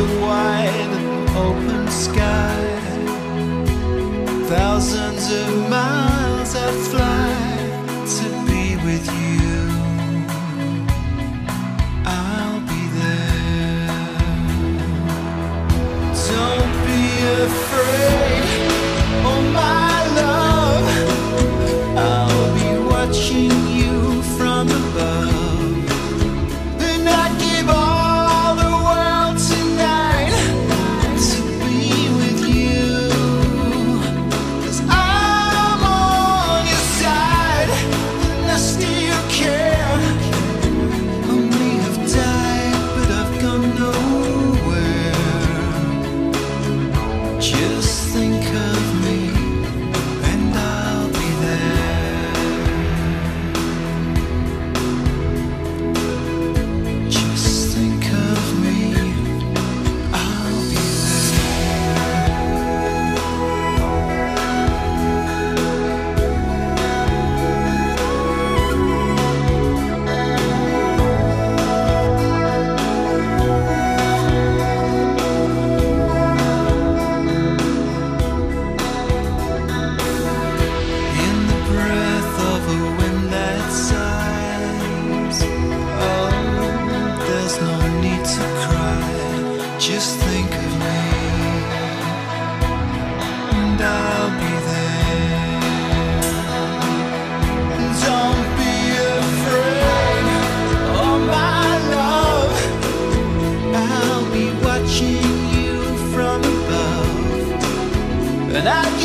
the wide open sky, thousands of miles and I